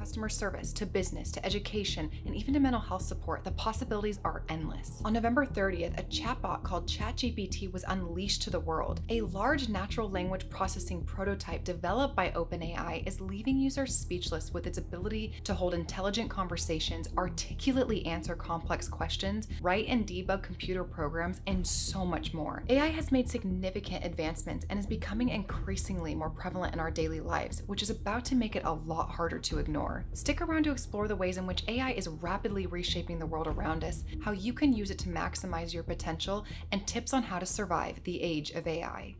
customer service to business to education and even to mental health support, the possibilities are endless. On November 30th, a chatbot called ChatGPT was unleashed to the world. A large natural language processing prototype developed by OpenAI is leaving users speechless with its ability to hold intelligent conversations, articulately answer complex questions, write and debug computer programs, and so much more. AI has made significant advancements and is becoming increasingly more prevalent in our daily lives, which is about to make it a lot harder to ignore. Stick around to explore the ways in which AI is rapidly reshaping the world around us, how you can use it to maximize your potential, and tips on how to survive the age of AI.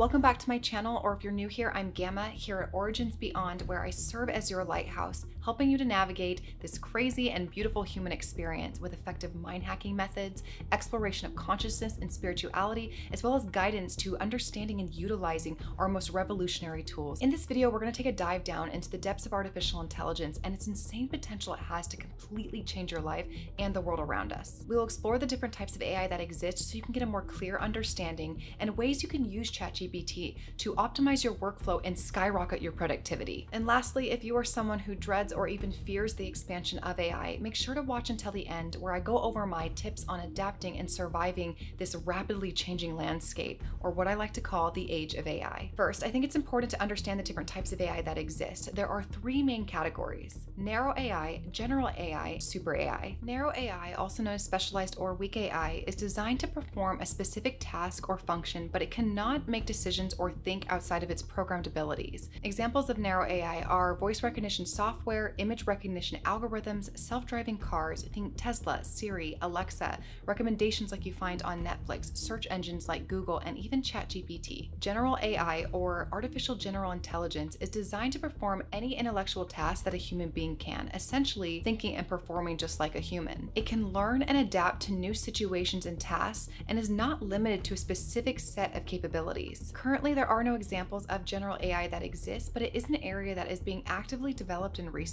Welcome back to my channel, or if you're new here, I'm Gamma here at Origins Beyond, where I serve as your lighthouse, helping you to navigate this crazy and beautiful human experience with effective mind hacking methods, exploration of consciousness and spirituality, as well as guidance to understanding and utilizing our most revolutionary tools. In this video, we're going to take a dive down into the depths of artificial intelligence and its insane potential it has to completely change your life and the world around us. We'll explore the different types of AI that exist so you can get a more clear understanding and ways you can use ChatGPT to optimize your workflow and skyrocket your productivity. And lastly, if you are someone who dreads or even fears the expansion of AI, make sure to watch until the end where I go over my tips on adapting and surviving this rapidly changing landscape, or what I like to call the age of AI. First, I think it's important to understand the different types of AI that exist. There are three main categories narrow AI, general AI, super AI. Narrow AI, also known as specialized or weak AI, is designed to perform a specific task or function, but it cannot make decisions or think outside of its programmed abilities. Examples of narrow AI are voice recognition software, image recognition algorithms, self driving cars, think Tesla, Siri, Alexa, recommendations like you find on Netflix, search engines like Google, and even ChatGPT. General AI, or artificial general intelligence, is designed to perform any intellectual task that a human being can, essentially thinking and performing just like a human. It can learn and adapt to new situations and tasks and is not limited to a specific set of capabilities. Currently, there are no examples of general AI that exist, but it is an area that is being actively developed and researched.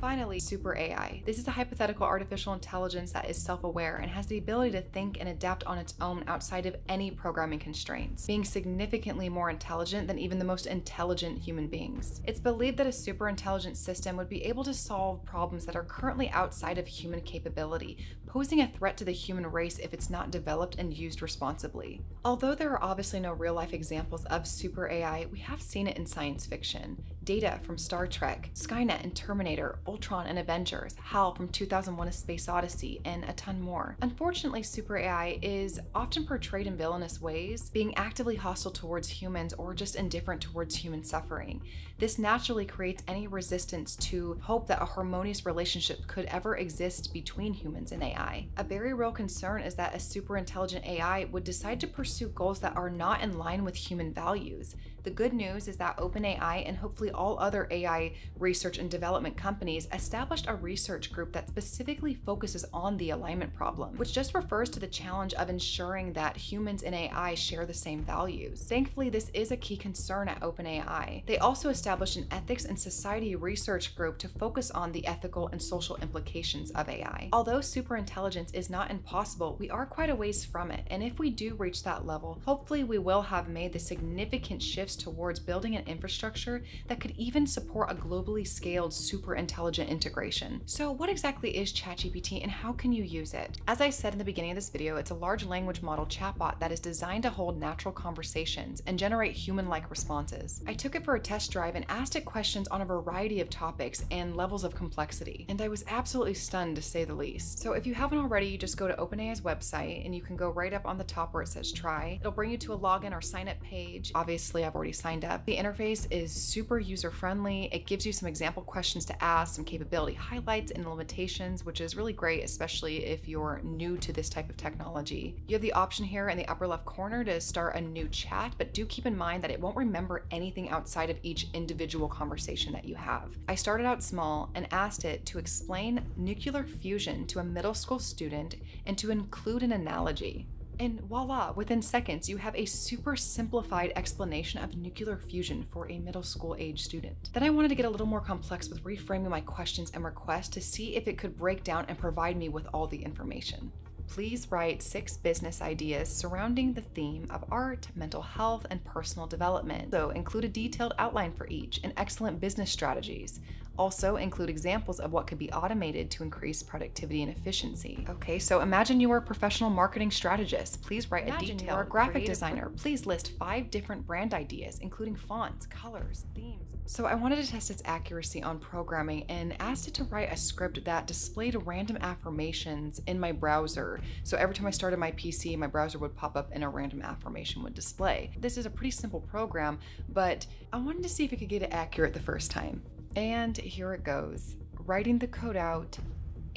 Finally, super AI. This is a hypothetical artificial intelligence that is self aware and has the ability to think and adapt on its own outside of any programming constraints, being significantly more intelligent than even the most intelligent human beings. It's believed that a super intelligent system would be able to solve problems that are currently outside of human capability, posing a threat to the human race if it's not developed and used responsibly. Although there are obviously no real life examples of super AI, we have seen it in science fiction. Data from Star Trek, Skynet and Terminator, Ultron and Avengers, HAL from 2001 A Space Odyssey, and a ton more. Unfortunately, super AI is often portrayed in villainous ways, being actively hostile towards humans or just indifferent towards human suffering. This naturally creates any resistance to hope that a harmonious relationship could ever exist between humans and AI. A very real concern is that a super intelligent AI would decide to pursue goals that are not in line with human values. The good news is that OpenAI and hopefully all other AI research and development companies established a research group that specifically focuses on the alignment problem, which just refers to the challenge of ensuring that humans and AI share the same values. Thankfully, this is a key concern at OpenAI. They also established an ethics and society research group to focus on the ethical and social implications of AI. Although superintelligence is not impossible, we are quite a ways from it, and if we do reach that level, hopefully we will have made the significant shifts towards building an infrastructure that could even support a globally scaled super intelligent integration. So what exactly is ChatGPT and how can you use it? As I said in the beginning of this video, it's a large language model chatbot that is designed to hold natural conversations and generate human-like responses. I took it for a test drive and asked it questions on a variety of topics and levels of complexity, and I was absolutely stunned to say the least. So if you haven't already, you just go to OpenAI's website and you can go right up on the top where it says try. It'll bring you to a login or sign up page. Obviously, I've already signed up. The interface is super user friendly. It gives you some example questions to ask, some capability highlights and limitations, which is really great, especially if you're new to this type of technology. You have the option here in the upper left corner to start a new chat, but do keep in mind that it won't remember anything outside of each individual conversation that you have. I started out small and asked it to explain nuclear fusion to a middle school student and to include an analogy. And voila, within seconds, you have a super simplified explanation of nuclear fusion for a middle school age student. Then I wanted to get a little more complex with reframing my questions and requests to see if it could break down and provide me with all the information. Please write six business ideas surrounding the theme of art, mental health, and personal development. So include a detailed outline for each and excellent business strategies. Also, include examples of what could be automated to increase productivity and efficiency. Okay, so imagine you are a professional marketing strategist. Please write imagine a detailed you are a graphic designer. Please list five different brand ideas, including fonts, colors, themes. So I wanted to test its accuracy on programming and asked it to write a script that displayed random affirmations in my browser. So every time I started my PC, my browser would pop up and a random affirmation would display. This is a pretty simple program, but I wanted to see if it could get it accurate the first time. And here it goes writing the code out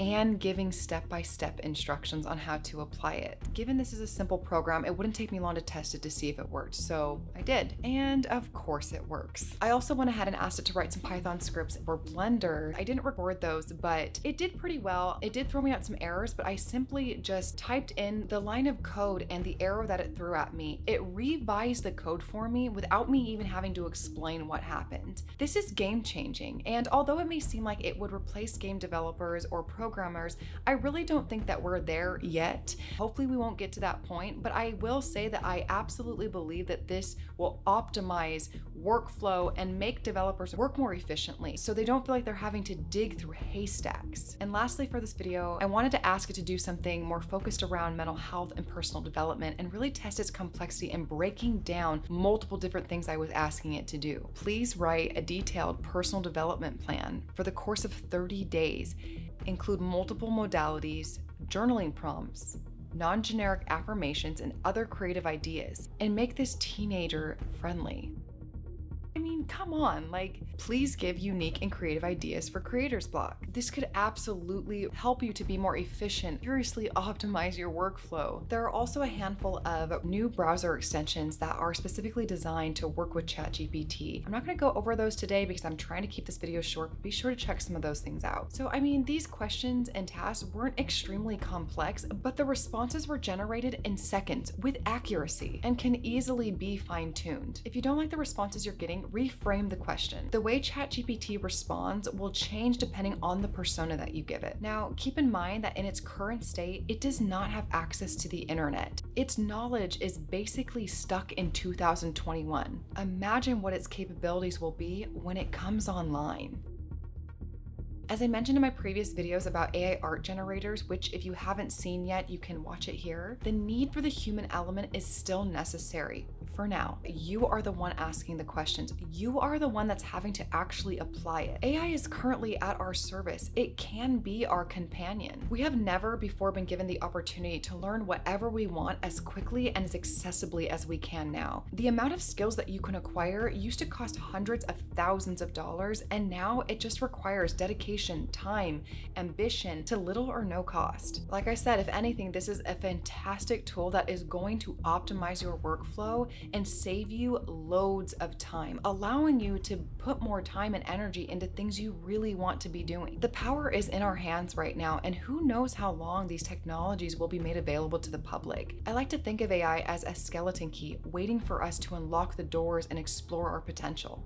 and giving step by step instructions on how to apply it. Given this is a simple program, it wouldn't take me long to test it to see if it worked, so I did. And of course it works. I also went ahead and asked it to write some Python scripts for Blender. I didn't record those, but it did pretty well. It did throw me out some errors, but I simply just typed in the line of code and the error that it threw at me. It revised the code for me without me even having to explain what happened. This is game changing, and although it may seem like it would replace game developers or programmers, programmers, I really don't think that we're there yet. Hopefully, we won't get to that point, but I will say that I absolutely believe that this will optimize workflow and make developers work more efficiently so they don't feel like they're having to dig through haystacks. And lastly, for this video, I wanted to ask it to do something more focused around mental health and personal development and really test its complexity in breaking down multiple different things I was asking it to do. Please write a detailed personal development plan for the course of 30 days include multiple modalities, journaling prompts, non generic affirmations, and other creative ideas, and make this teenager friendly. I mean, come on, like, please give unique and creative ideas for Creator's Block. This could absolutely help you to be more efficient, seriously optimize your workflow. There are also a handful of new browser extensions that are specifically designed to work with ChatGPT. I'm not gonna go over those today because I'm trying to keep this video short, but be sure to check some of those things out. So, I mean, these questions and tasks weren't extremely complex, but the responses were generated in seconds with accuracy and can easily be fine tuned. If you don't like the responses you're getting, reframe the question. The way ChatGPT responds will change depending on the persona that you give it. Now, keep in mind that in its current state, it does not have access to the internet. Its knowledge is basically stuck in 2021. Imagine what its capabilities will be when it comes online. As I mentioned in my previous videos about AI art generators, which if you haven't seen yet, you can watch it here, the need for the human element is still necessary for now. You are the one asking the questions. You are the one that's having to actually apply it. AI is currently at our service. It can be our companion. We have never before been given the opportunity to learn whatever we want as quickly and as accessibly as we can now. The amount of skills that you can acquire used to cost hundreds of thousands of dollars, and now it just requires dedication, time, ambition to little or no cost. Like I said, if anything, this is a fantastic tool that is going to optimize your workflow and save you loads of time, allowing you to put more time and energy into things you really want to be doing. The power is in our hands right now, and who knows how long these technologies will be made available to the public. I like to think of AI as a skeleton key waiting for us to unlock the doors and explore our potential.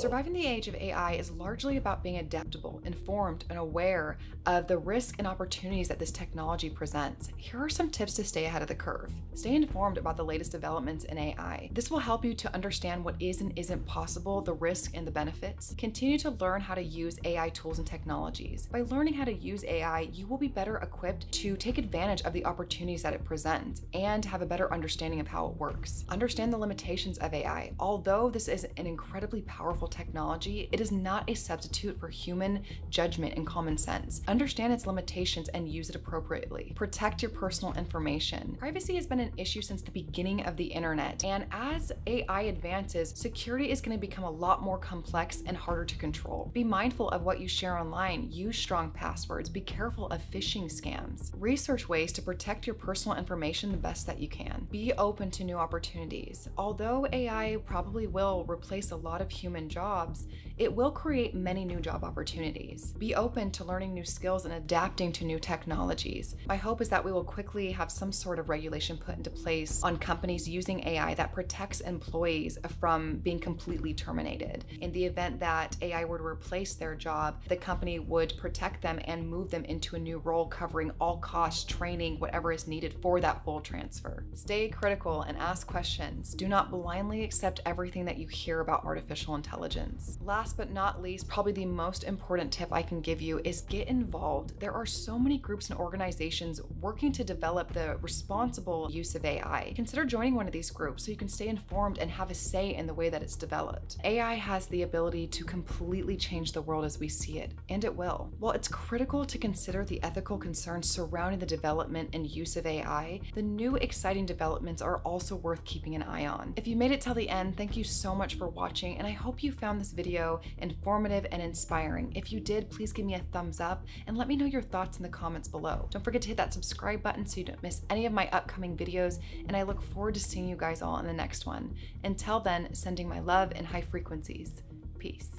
Surviving the age of AI is largely about being adaptable, informed, and aware of the risks and opportunities that this technology presents. Here are some tips to stay ahead of the curve. Stay informed about the latest developments in AI. This will help you to understand what is and isn't possible, the risk and the benefits. Continue to learn how to use AI tools and technologies. By learning how to use AI, you will be better equipped to take advantage of the opportunities that it presents and have a better understanding of how it works. Understand the limitations of AI. Although this is an incredibly powerful technology, it is not a substitute for human judgment and common sense. Understand its limitations and use it appropriately. Protect your personal information. Privacy has been an issue since the beginning of the internet, and as AI advances, security is going to become a lot more complex and harder to control. Be mindful of what you share online, use strong passwords, be careful of phishing scams. Research ways to protect your personal information the best that you can. Be open to new opportunities. Although AI probably will replace a lot of human jobs, it will create many new job opportunities. Be open to learning new skills and adapting to new technologies. My hope is that we will quickly have some sort of regulation put into place on companies using AI that protects employees from being completely terminated. In the event that AI were to replace their job, the company would protect them and move them into a new role covering all costs, training, whatever is needed for that full transfer. Stay critical and ask questions. Do not blindly accept everything that you hear about artificial intelligence. Last last but not least, probably the most important tip I can give you is get involved. There are so many groups and organizations working to develop the responsible use of AI. Consider joining one of these groups so you can stay informed and have a say in the way that it's developed. AI has the ability to completely change the world as we see it, and it will. While it's critical to consider the ethical concerns surrounding the development and use of AI, the new exciting developments are also worth keeping an eye on. If you made it till the end, thank you so much for watching, and I hope you found this video informative, and inspiring. If you did, please give me a thumbs up and let me know your thoughts in the comments below. Don't forget to hit that subscribe button so you don't miss any of my upcoming videos, and I look forward to seeing you guys all in the next one. Until then, sending my love and high frequencies. Peace.